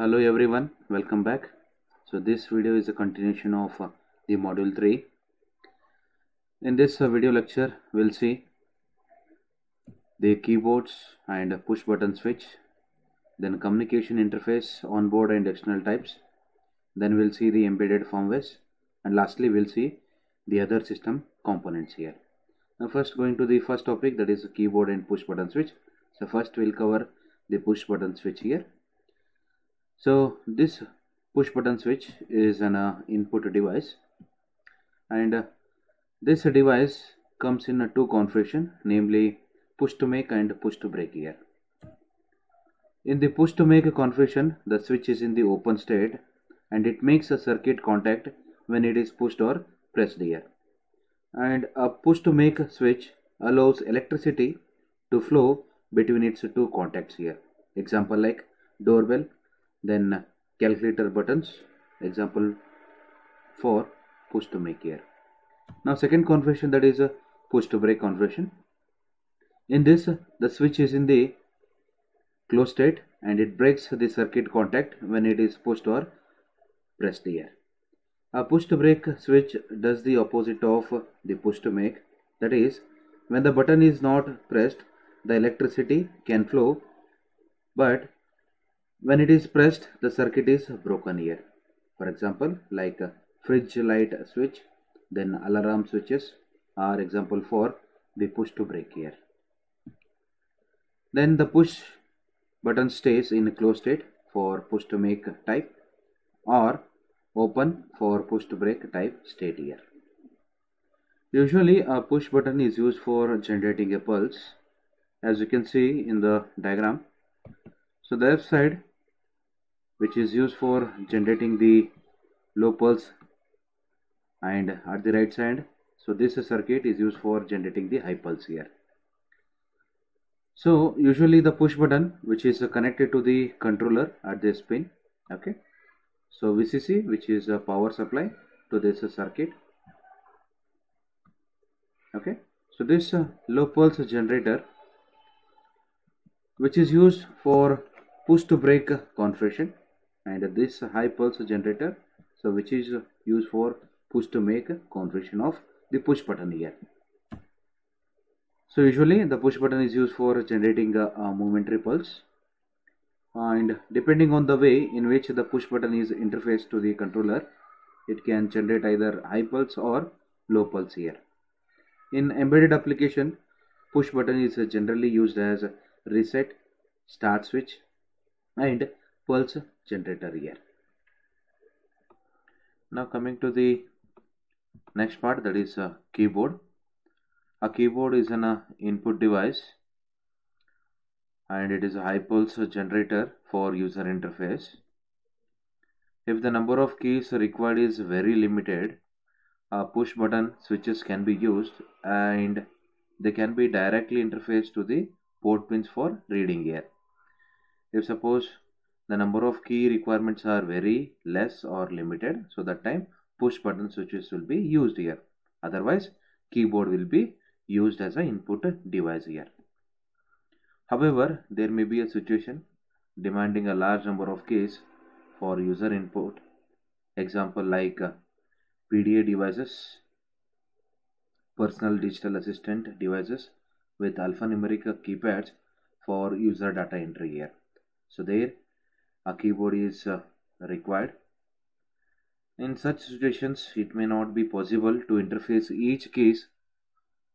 hello everyone. Welcome back. So this video is a continuation of uh, the module 3 in this uh, video lecture we'll see the keyboards and push button switch then communication interface onboard and external types. Then we'll see the embedded firmware and lastly we'll see the other system components here. Now first going to the first topic that is keyboard and push button switch. So first we'll cover the push button switch here so this push button switch is an uh, input device. And uh, this device comes in a two configuration namely push to make and push to break here. In the push to make configuration the switch is in the open state and it makes a circuit contact when it is pushed or pressed here. And a push to make switch allows electricity to flow between its two contacts here. Example like doorbell then uh, calculator buttons example for push to make here. Now second configuration that is a push to break configuration. In this uh, the switch is in the closed state and it breaks the circuit contact when it is pushed or pressed here. A push to break switch does the opposite of the push to make. That is when the button is not pressed the electricity can flow but when it is pressed the circuit is broken here. For example like a fridge light switch then alarm switches are example for the push to break here. Then the push button stays in closed state for push to make type or open for push to break type state here. Usually a push button is used for generating a pulse as you can see in the diagram. So the left side which is used for generating the low pulse and at the right side. So this circuit is used for generating the high pulse here. So usually the push button which is connected to the controller at this pin okay? So VCC which is a power supply to this circuit okay? So this uh, low pulse generator which is used for push to break configuration and this high pulse generator so which is used for push to make configuration of the push button here. So usually the push button is used for generating a, a momentary pulse. And depending on the way in which the push button is interfaced to the controller it can generate either high pulse or low pulse here. In embedded application push button is generally used as reset start switch and pulse generator here. Now coming to the next part that is a keyboard. A keyboard is an uh, input device and it is a high pulse generator for user interface. If the number of keys required is very limited push button switches can be used and they can be directly interfaced to the port pins for reading here. If suppose the number of key requirements are very less or limited so that time push button switches will be used here. Otherwise keyboard will be used as an input device here. However there may be a situation demanding a large number of keys for user input. Example like uh, PDA devices personal digital assistant devices with alphanumeric keypads for user data entry here. So there a keyboard is uh, required. In such situations, it may not be possible to interface each case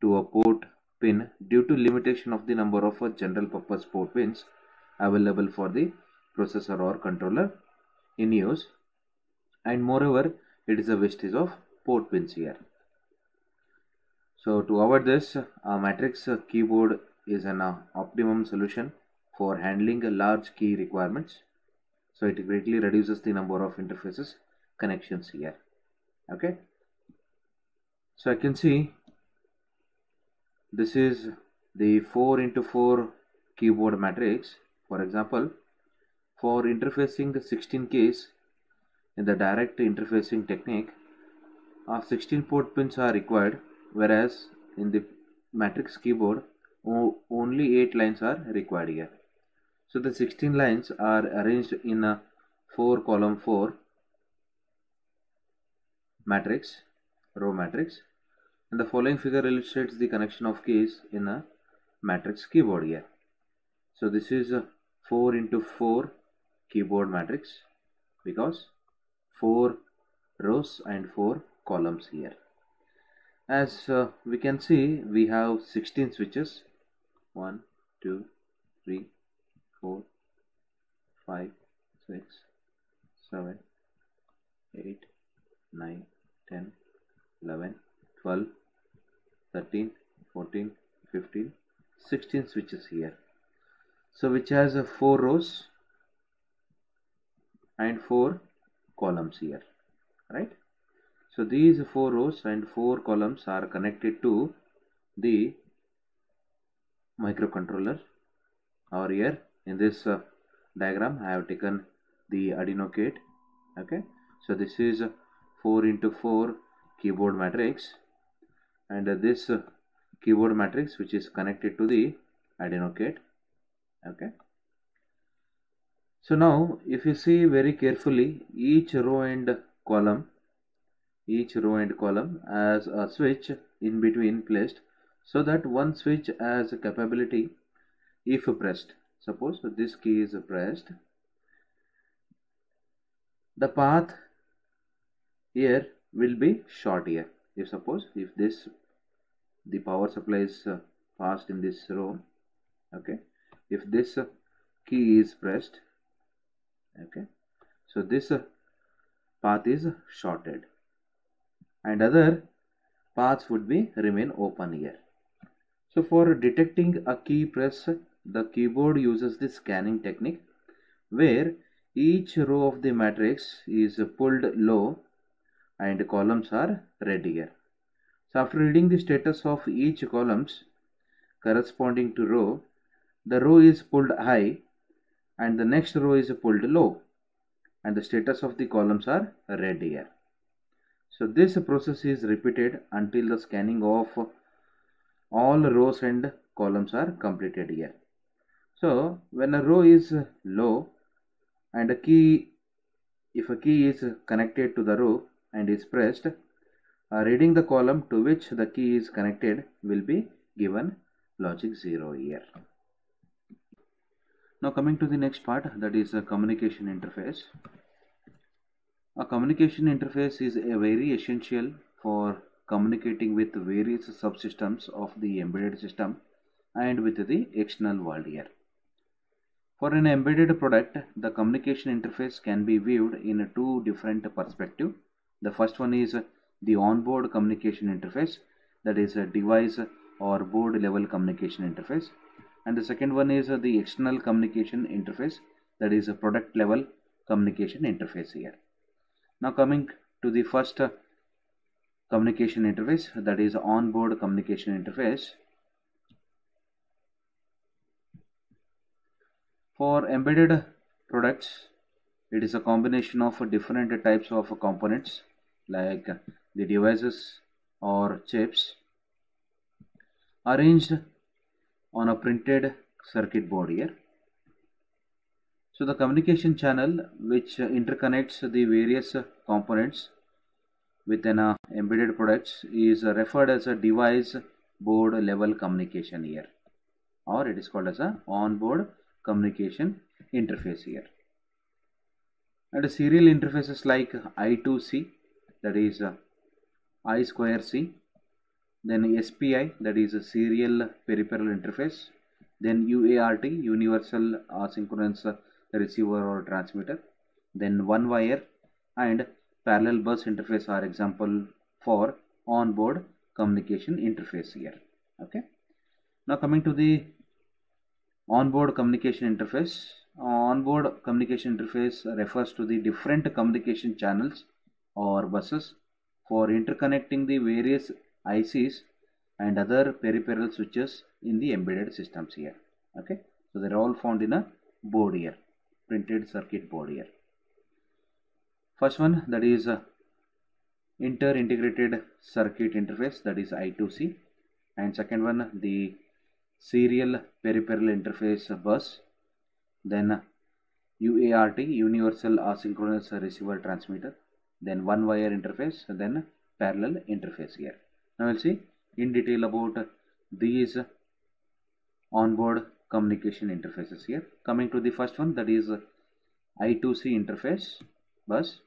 to a port pin due to limitation of the number of uh, general purpose port pins available for the processor or controller in use and moreover it is a wastage of port pins here. So to avoid this, a matrix keyboard is an uh, optimum solution for handling large key requirements so it greatly reduces the number of interfaces connections here. Okay? So I can see this is the 4 into 4 keyboard matrix. For example for interfacing the 16 keys in the direct interfacing technique uh, 16 port pins are required whereas in the matrix keyboard only 8 lines are required here so the 16 lines are arranged in a 4 column 4 matrix row matrix. And the following figure illustrates the connection of keys in a matrix keyboard here. So this is a 4 into 4 keyboard matrix because 4 rows and 4 columns here. As uh, we can see we have 16 switches. 1 2 3 4 5 6 7 8 9 10 11 12 13 14 15 16 switches here. So which has a 4 rows and 4 columns here right? So these 4 rows and 4 columns are connected to the microcontroller or here in this uh, diagram I have taken the kit okay? So this is 4 into 4 keyboard matrix and uh, this uh, keyboard matrix which is connected to the kit okay? So now if you see very carefully each row and column each row and column as a switch in between placed so that one switch has a capability if pressed suppose this key is pressed the path here will be short here. If suppose if this the power supply is uh, passed in this row okay. If this uh, key is pressed okay. So this uh, path is shorted. And other paths would be remain open here. So for detecting a key press the keyboard uses the scanning technique where each row of the matrix is pulled low and columns are read here. So after reading the status of each columns corresponding to row, the row is pulled high and the next row is pulled low and the status of the columns are read here. So this process is repeated until the scanning of all rows and columns are completed here. So when a row is low and a key if a key is connected to the row and is pressed uh, reading the column to which the key is connected will be given logic 0 here. Now coming to the next part that is a communication interface. A communication interface is a very essential for communicating with various subsystems of the embedded system and with the external world here. For an embedded product, the communication interface can be viewed in two different perspectives. The first one is the onboard communication interface, that is a device or board level communication interface. And the second one is the external communication interface, that is a product level communication interface here. Now coming to the first communication interface, that is onboard communication interface. For embedded products, it is a combination of different types of components like the devices or chips arranged on a printed circuit board here. So the communication channel which interconnects the various components within a embedded products is referred as a device board level communication here or it is called as a onboard communication interface here. And serial interfaces like I2C that is uh, I square C then SPI that is a serial peripheral interface then UART universal asynchronous receiver or transmitter then one wire and parallel bus interface are example for onboard communication interface here. Okay. Now coming to the onboard communication interface. Onboard communication interface refers to the different communication channels or buses for interconnecting the various ICs and other peripheral switches in the embedded systems here. Okay? So they're all found in a board here printed circuit board here. First one that is uh, inter integrated circuit interface that is I2C and second one the serial peripheral interface bus then UART universal asynchronous receiver transmitter then one wire interface then parallel interface here. Now we'll see in detail about these onboard communication interfaces here. Coming to the first one that is I2C interface bus.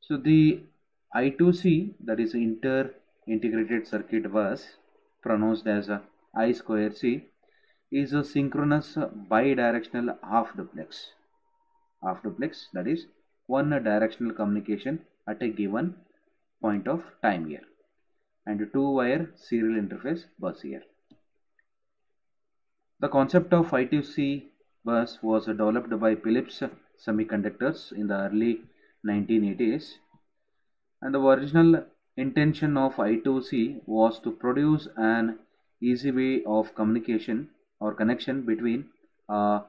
So the I2C that is inter integrated circuit bus pronounced as I square C is a synchronous bidirectional half duplex. Half duplex that is one directional communication at a given point of time here and two wire serial interface bus here. The concept of I2C bus was developed by Philips Semiconductors in the early 1980s and the original intention of I2C was to produce an easy way of communication or connection between a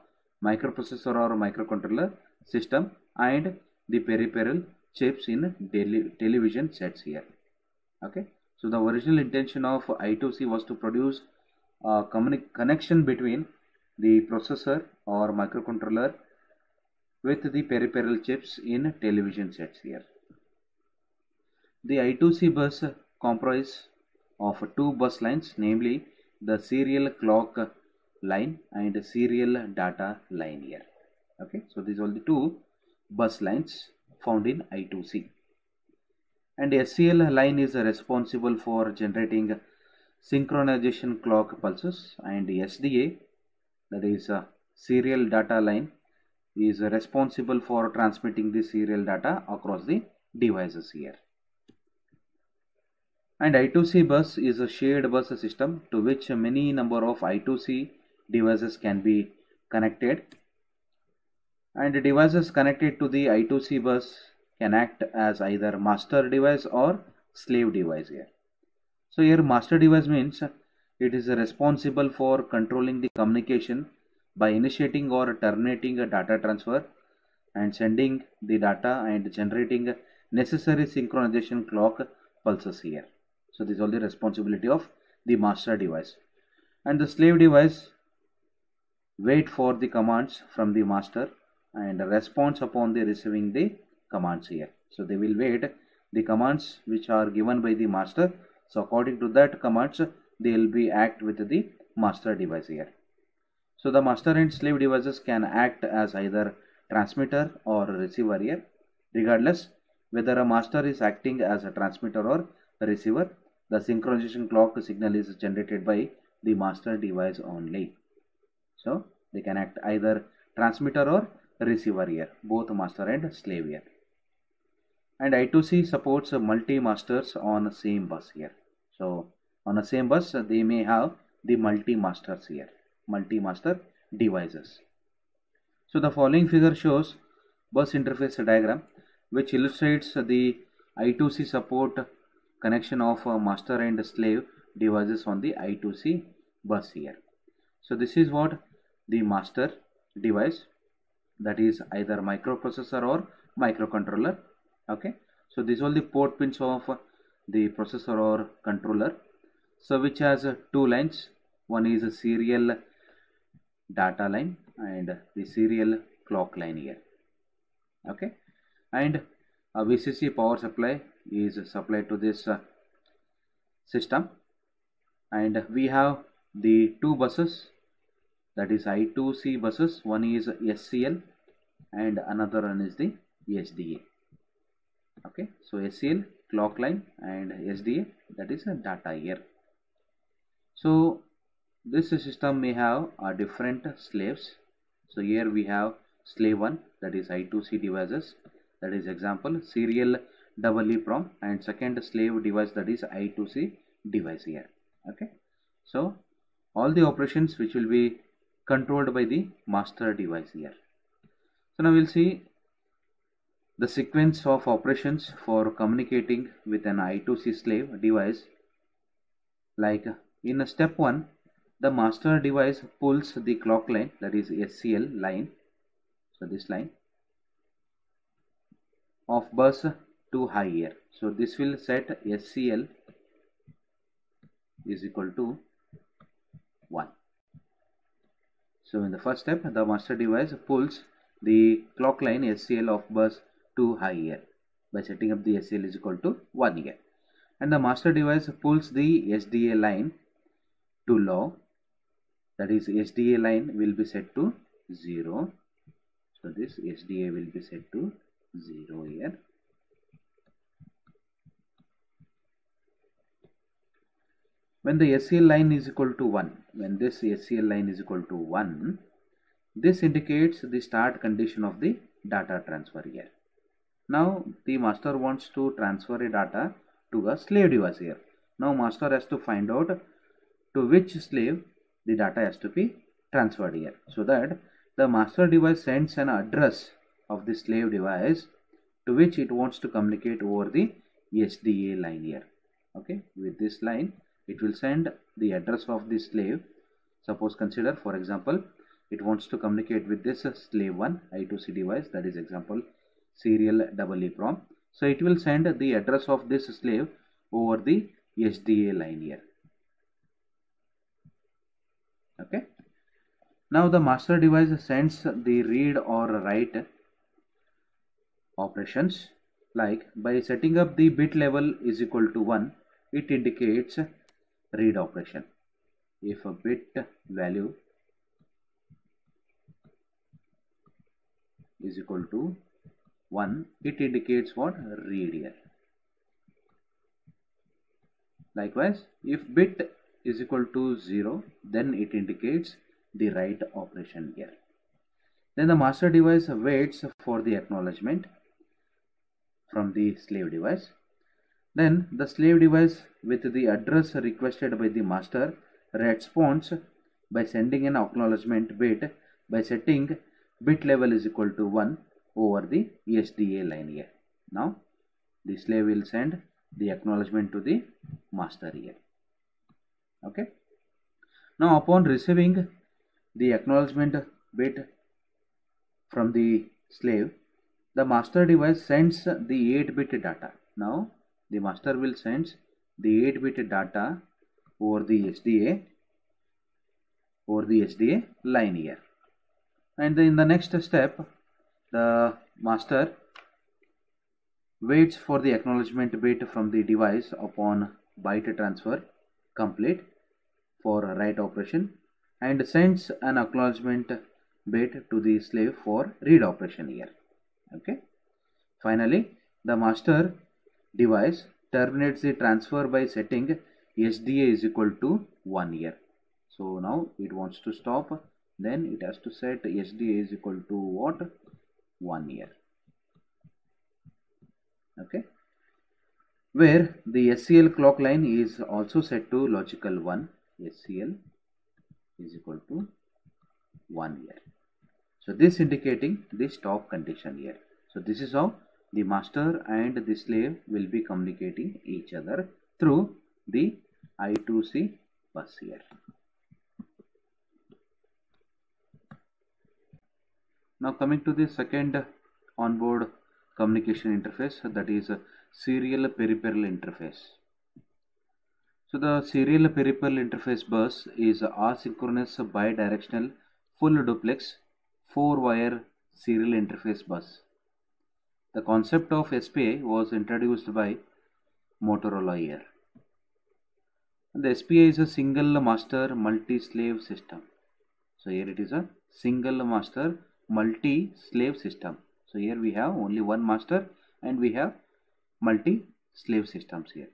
microprocessor or microcontroller system and the peripheral chips in television sets here. Okay? So the original intention of I2C was to produce a connection between the processor or microcontroller with the peripheral chips in television sets here. The I2C bus comprise of two bus lines namely the serial clock line and serial data line here. Okay so these are the two bus lines found in I2C and SCL line is responsible for generating synchronization clock pulses and SDA that is a serial data line is responsible for transmitting the serial data across the devices here and I2C bus is a shared bus system to which many number of I2C devices can be connected and devices connected to the I2C bus can act as either master device or slave device here. So here master device means it is responsible for controlling the communication by initiating or terminating a data transfer and sending the data and generating necessary synchronization clock pulses here. So this is all the responsibility of the master device. And the slave device wait for the commands from the master and response upon the receiving the commands here. So they will wait the commands which are given by the master. So according to that commands they will be act with the master device here. So the master and slave devices can act as either transmitter or receiver here. Regardless whether a master is acting as a transmitter or a receiver the synchronization clock signal is generated by the master device only so they can act either transmitter or receiver here, both master and slave here. And I2C supports multi-masters on the same bus here. So on the same bus, they may have the multi-masters here, multi-master devices. So the following figure shows bus interface diagram which illustrates the I2C support connection of master and slave devices on the I2C bus here. So this is what the master device that is either microprocessor or microcontroller okay? So these are the port pins of the processor or controller. So which has two lines. One is a serial data line and the serial clock line here okay? And a VCC power supply is supplied to this uh, system. And we have the two buses that is I2C buses. One is SCL and another one is the SDA okay so SCL clock line and SDA that is a data here so this system may have a different slaves. So here we have slave 1 that is I2C devices. That is example serial double EEPROM and second slave device that is I2C device here. Okay. So all the operations which will be controlled by the master device here. So now we'll see the sequence of operations for communicating with an I2C slave device. Like in step 1 the master device pulls the clock line that is SCL line. So this line of bus to high here. So this will set SCL is equal to 1 so in the first step, the master device pulls the clock line SCL of bus to high here by setting up the SCL is equal to 1 here. And the master device pulls the SDA line to low that is SDA line will be set to 0 so this SDA will be set to 0 here when the SCL line is equal to 1 when this SCL line is equal to 1 this indicates the start condition of the data transfer here. Now the master wants to transfer a data to a slave device here. Now master has to find out to which slave the data has to be transferred here so that the master device sends an address of the slave device to which it wants to communicate over the SDA line here. Okay with this line it will send the address of the slave. Suppose consider for example it wants to communicate with this slave 1 I2C device that is example serial double EEPROM so it will send the address of this slave over the SDA line here. Okay. Now the master device sends the read or write operations. Like by setting up the bit level is equal to 1 it indicates read operation. If a bit value is equal to 1 it indicates what? Read here likewise if bit is equal to 0 then it indicates the write operation here. Then the master device waits for the acknowledgement from the slave device then the slave device with the address requested by the master responds by sending an acknowledgement bit by setting bit level is equal to 1 over the SDA line here. Now the slave will send the acknowledgement to the master here. Okay? Now upon receiving the acknowledgement bit from the slave the master device sends the 8-bit data. Now the master will send the 8-bit data over the SDA over the SDA line here. And in the next step the master waits for the acknowledgement bit from the device upon byte transfer complete for write operation and sends an acknowledgement bit to the slave for read operation here. Okay. Finally the master device terminates the transfer by setting SDA is equal to 1 year so now it wants to stop then it has to set SDA is equal to what 1 year okay where the SCL clock line is also set to logical 1 SCL is equal to 1 here. So this indicating the stop condition here. So this is how the master and the slave will be communicating each other through the I2C bus here. Now coming to the second onboard communication interface that is serial peripheral interface. So the serial peripheral interface bus is a asynchronous bidirectional full duplex 4 wire serial interface bus. The concept of SPI was introduced by Motorola here. The SPI is a single master multi-slave system. So here it is a single master multi-slave system. So here we have only one master and we have multi-slave systems here.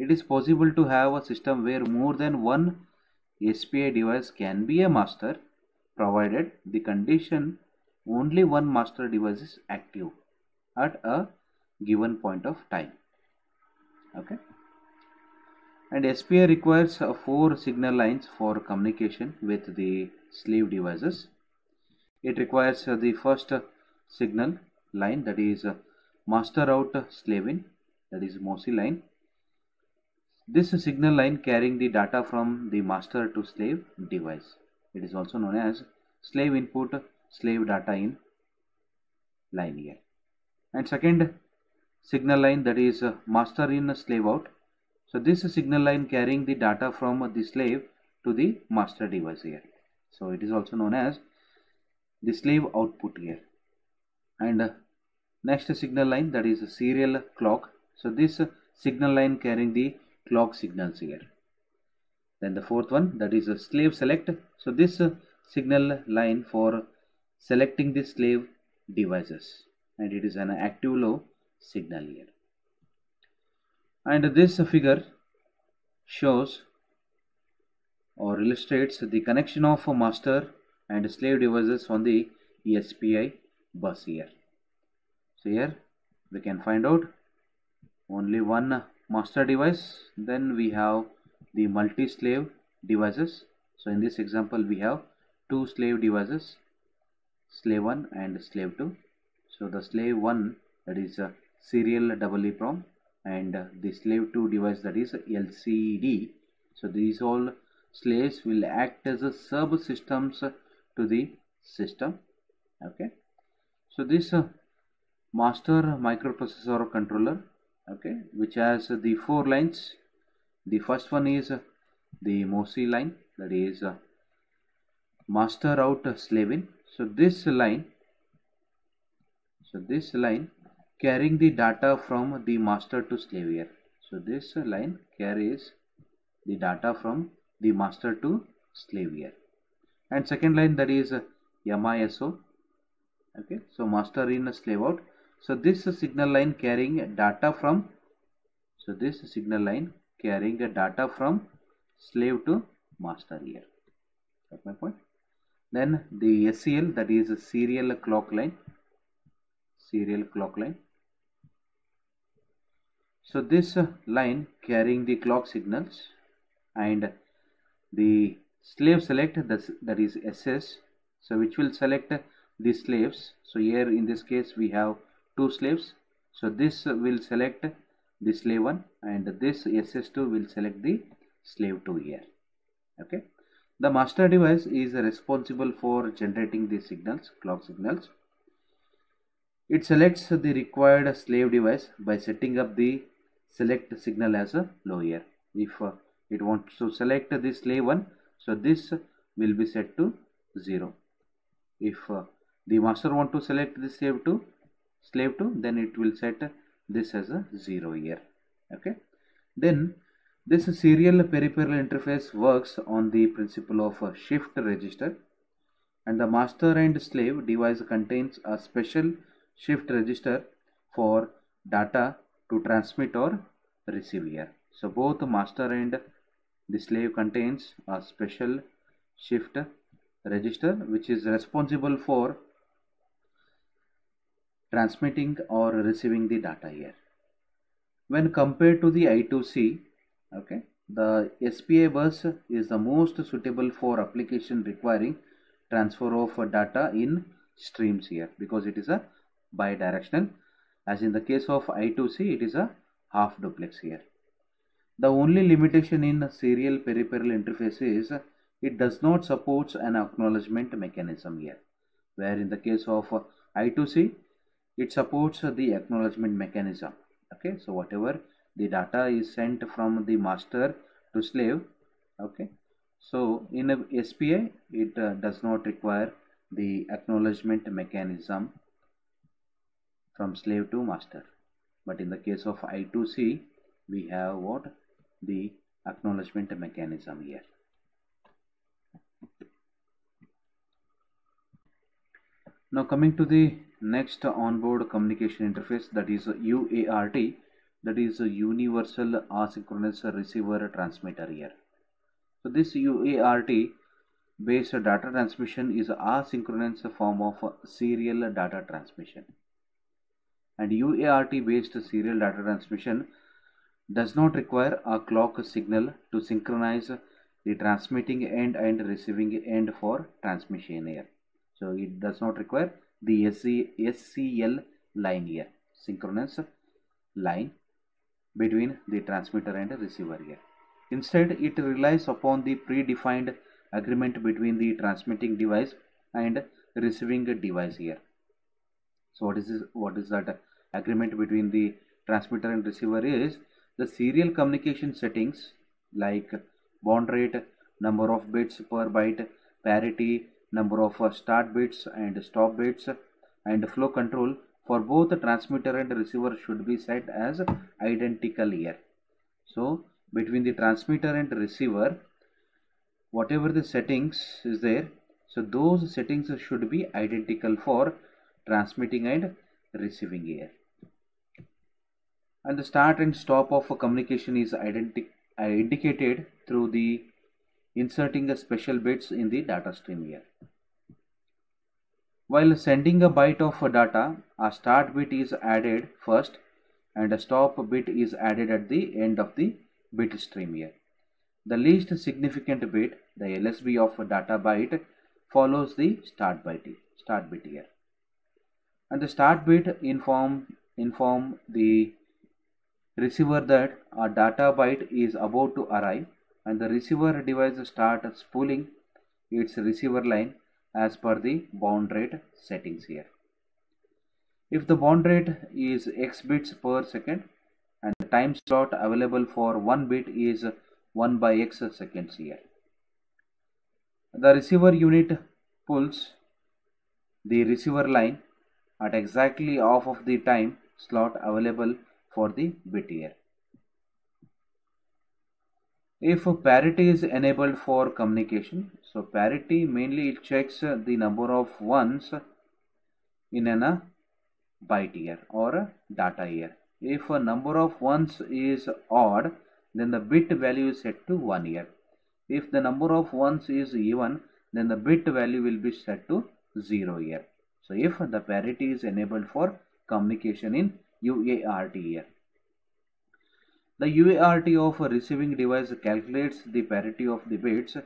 It is possible to have a system where more than one SPI device can be a master provided the condition only one master device is active at a given point of time. Okay. And SPI requires uh, four signal lines for communication with the slave devices. It requires uh, the first uh, signal line that is master out slave in that is MOSI line this signal line carrying the data from the master to slave device. It is also known as slave input, slave data in line here. And second signal line that is master in, slave out. So this signal line carrying the data from the slave to the master device here. So it is also known as the slave output here. and uh, next signal line that is a serial clock so this signal line carrying the clock signals here then the fourth one that is a slave select so this uh, signal line for selecting the slave devices and it is an active low signal here and this figure shows or illustrates the connection of master and slave devices on the SPI bus here. So here we can find out only one master device then we have the multi-slave devices. So in this example we have two slave devices slave 1 and slave 2. So the slave 1 that is a serial double EEPROM and the slave 2 device that is LCD. So these all slaves will act as a subsystems to the system. Okay. So this uh, master microprocessor controller okay which has the four lines the first one is uh, the MOSI line that is uh, master out slave in so this line so this line carrying the data from the master to slave here so this line carries the data from the master to slave here and second line that is MISO okay so master in slave out. So this signal line carrying data from so this signal line carrying data from slave to master here. Got my point. Then the SCL that is a serial clock line serial clock line. So this uh, line carrying the clock signals and the slave select that is SS so which will select the slaves. So here in this case we have two slaves. So this will select the slave 1 and this SS2 will select the slave 2 here. Okay? The master device is responsible for generating the signals clock signals it selects the required slave device by setting up the select signal as a low here if uh, it wants to select this slave one so this will be set to 0 if uh, the master want to select this slave 2 slave 2 then it will set this as a 0 here. Okay? Then this serial peripheral interface works on the principle of a shift register. And the master and slave device contains a special shift register for data to transmit or receive here. So both master and the slave contains a special shift register which is responsible for transmitting or receiving the data here. When compared to the I2C, okay, the SPI bus is the most suitable for application requiring transfer of data in streams here because it is a bidirectional. As in the case of I2C it is a half duplex here. The only limitation in serial peripheral interface is it does not support an acknowledgement mechanism here. Where in the case of I2C it supports the acknowledgement mechanism. Okay so whatever the data is sent from the master to slave okay so in a SPI it uh, does not require the acknowledgement mechanism from slave to master. But in the case of I2C we have what? The acknowledgement mechanism here. Now coming to the next onboard communication interface that is UART that is a universal asynchronous receiver transmitter here. So this UART based data transmission is asynchronous form of serial data transmission and UART based serial data transmission does not require a clock signal to synchronize the transmitting end and receiving end for transmission here. So it does not require the SCL line here, synchronous line between the transmitter and the receiver here. Instead, it relies upon the predefined agreement between the transmitting device and receiving device here. So what is this, what is that agreement between the transmitter and receiver is the serial communication settings like baud rate, number of bits per byte, parity, number of uh, start bits and stop bits, and flow control for both the transmitter and receiver should be set as identical here. So between the transmitter and receiver, whatever the settings is there, so those settings should be identical for transmitting and receiving here. And the start and stop of a communication is indicated through the inserting a special bits in the data stream here. While sending a byte of data, a start bit is added first and a stop bit is added at the end of the bit stream here. The least significant bit, the LSB of a data byte, follows the start byte, start bit here. And the start bit inform inform the receiver that a data byte is about to arrive and the receiver device start spooling its receiver line as per the baud rate settings here. If the baud rate is x bits per second and the time slot available for one bit is 1 by x seconds here. The receiver unit pulls the receiver line at exactly half of the time slot available for the bit here. If parity is enabled for communication, so parity mainly it checks the number of ones in a uh, byte year or a data year. If a number of ones is odd, then the bit value is set to 1 year. If the number of ones is even, then the bit value will be set to 0 here. So if the parity is enabled for communication in UART here. The UART of a receiving device calculates the parity of the bits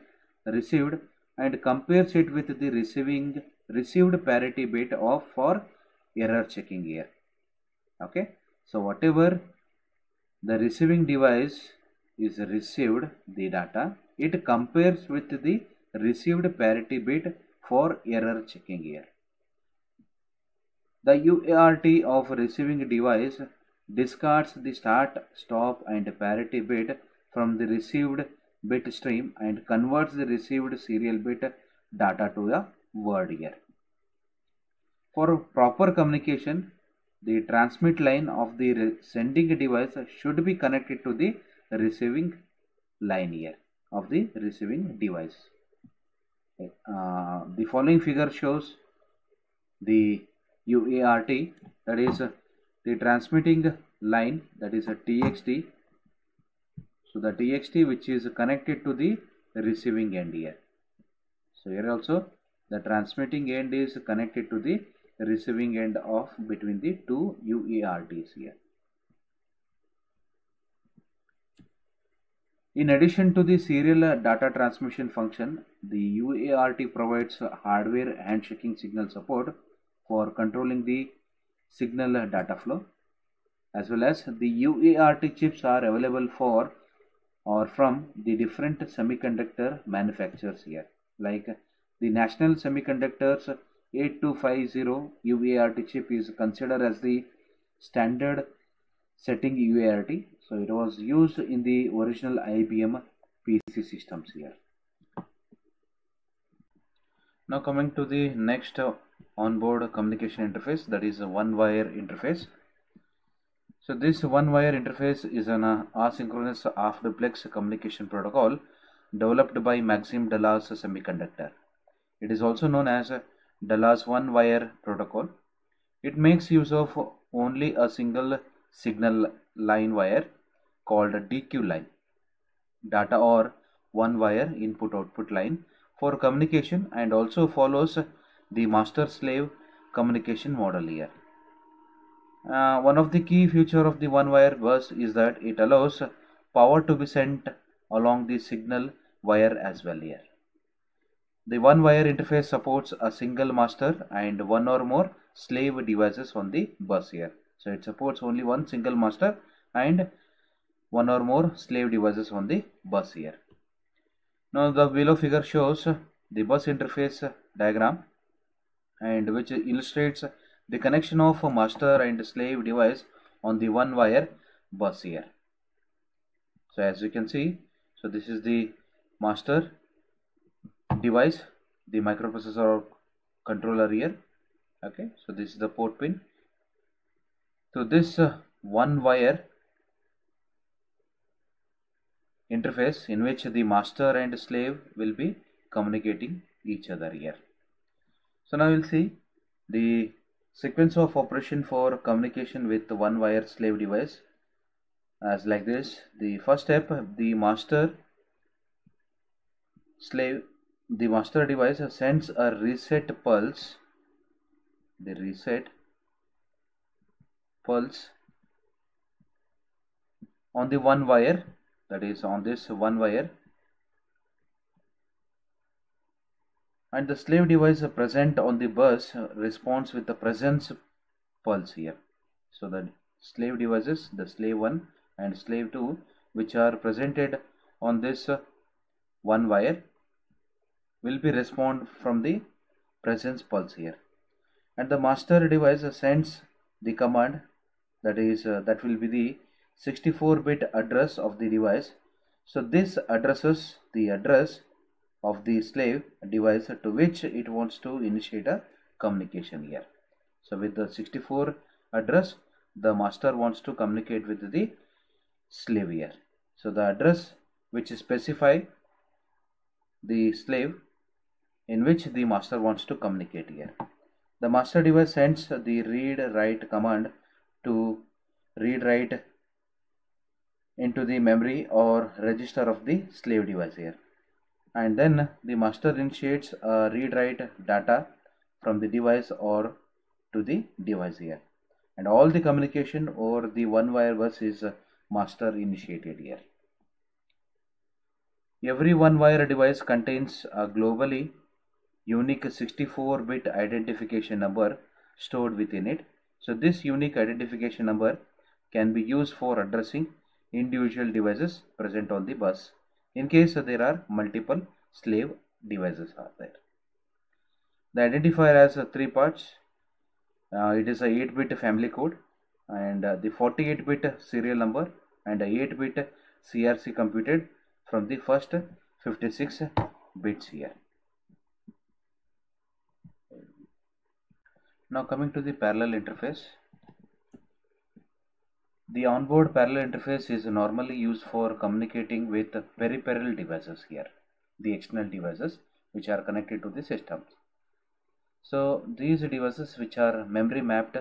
received and compares it with the receiving received parity bit of for error checking here. Okay. So whatever the receiving device is received the data, it compares with the received parity bit for error checking here. The UART of receiving device discards the start, stop and parity bit from the received bit stream and converts the received serial bit data to a word here. For proper communication, the transmit line of the sending device should be connected to the receiving line here of the receiving device. Uh, the following figure shows the UART that is uh, the transmitting line that is uh, a TXT so the TXT which is connected to the receiving end here. So here also the transmitting end is connected to the receiving end of between the two UARTs here. In addition to the serial uh, data transmission function, the UART provides hardware handshaking signal support for controlling the signal data flow as well as the UART chips are available for or from the different semiconductor manufacturers here like the National Semiconductors 8250 UART chip is considered as the standard setting UART so it was used in the original IBM PC systems here. Now coming to the next onboard communication interface that is a one wire interface so this one wire interface is an uh, asynchronous half duplex communication protocol developed by Maxim Dallas Semiconductor. It is also known as Dallas one wire protocol. It makes use of only a single signal line wire called DQ line data or one wire input output line for communication and also follows the master slave communication model here. Uh, one of the key feature of the one wire bus is that it allows power to be sent along the signal wire as well here. The one wire interface supports a single master and one or more slave devices on the bus here. So it supports only one single master and one or more slave devices on the bus here. Now the below figure shows the bus interface diagram and which illustrates the connection of a master and slave device on the one wire bus here. So as you can see so this is the master device the microprocessor controller here. Okay so this is the port pin. So this uh, one wire interface in which the master and slave will be communicating each other here so now we'll see the sequence of operation for communication with one wire slave device as like this. The first step the master slave the master device sends a reset pulse the reset pulse on the one wire that is on this one wire and the slave device present on the bus responds with the presence pulse here. So the slave devices the slave 1 and slave 2 which are presented on this one wire will be respond from the presence pulse here. And the master device sends the command that is uh, that will be the 64 bit address of the device. So this addresses the address of the slave device to which it wants to initiate a communication here. So with the 64 address the master wants to communicate with the slave here. So the address which specify the slave in which the master wants to communicate here. The master device sends the read write command to read write into the memory or register of the slave device here and then the master initiates a uh, read write data from the device or to the device here. And all the communication over the one wire bus is uh, master initiated here. Every one wire device contains a globally unique 64 bit identification number stored within it. So this unique identification number can be used for addressing individual devices present on the bus in case there are multiple slave devices are there. The identifier has uh, three parts. Uh, it is a 8-bit family code and uh, the 48-bit serial number and a 8-bit CRC computed from the first 56 bits here. Now coming to the parallel interface. The onboard parallel interface is normally used for communicating with peripheral devices here, the external devices which are connected to the system. So these devices which are memory mapped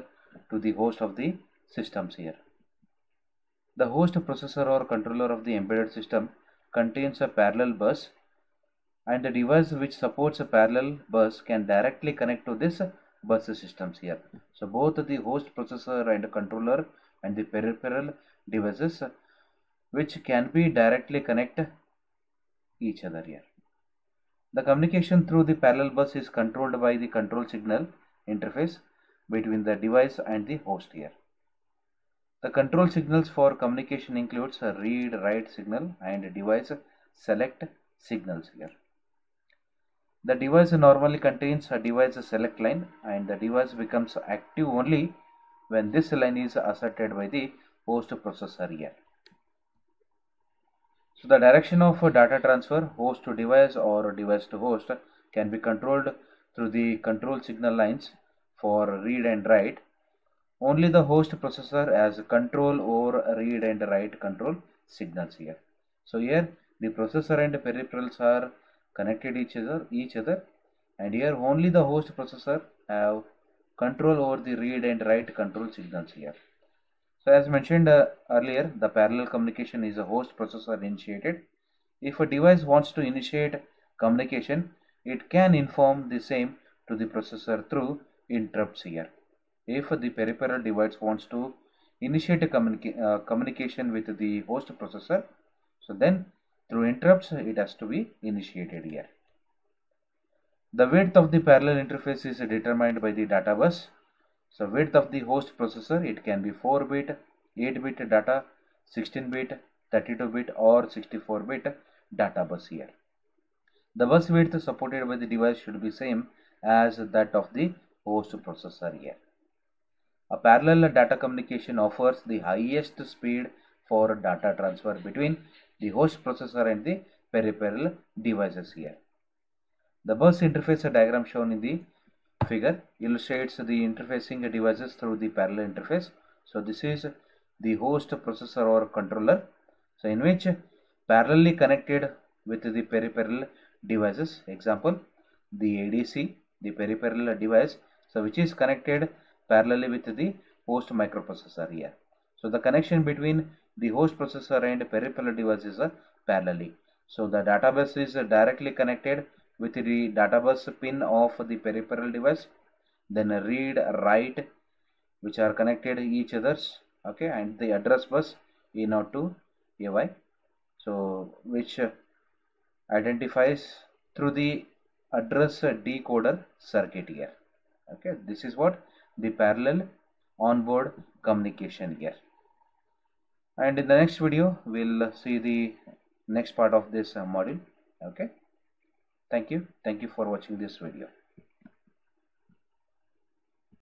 to the host of the systems here. The host processor or controller of the embedded system contains a parallel bus and the device which supports a parallel bus can directly connect to this bus systems here. So both the host processor and controller and the peripheral devices which can be directly connect each other here. The communication through the parallel bus is controlled by the control signal interface between the device and the host here. The control signals for communication includes a read write signal and device select signals here. The device normally contains a device select line and the device becomes active only when this line is asserted by the host processor here. So the direction of data transfer host to device or device to host can be controlled through the control signal lines for read and write. Only the host processor has control over read and write control signals here. So here the processor and peripherals are connected each other each other and here only the host processor have control over the read and write control signals here. So as mentioned uh, earlier, the parallel communication is a host processor initiated. If a device wants to initiate communication, it can inform the same to the processor through interrupts here. If the peripheral device wants to initiate a communica uh, communication with the host processor, so then through interrupts it has to be initiated here. The width of the parallel interface is determined by the data bus. So width of the host processor, it can be 4 bit, 8 bit data, 16 bit, 32 bit or 64 bit data bus here. The bus width supported by the device should be same as that of the host processor here. A parallel data communication offers the highest speed for data transfer between the host processor and the peripheral devices here. The bus interface diagram shown in the figure illustrates the interfacing devices through the parallel interface. So this is the host processor or controller. So in which parallelly connected with the peripheral devices example the ADC the peripheral device so which is connected parallelly with the host microprocessor here. So the connection between the host processor and peripheral device is parallelly. So the data bus is directly connected with the databus pin of the peripheral device then read write which are connected each others okay and the address bus E0 to AY so which identifies through the address decoder circuit here okay. This is what the parallel onboard communication here. And in the next video we'll see the next part of this module okay thank you. Thank you for watching this video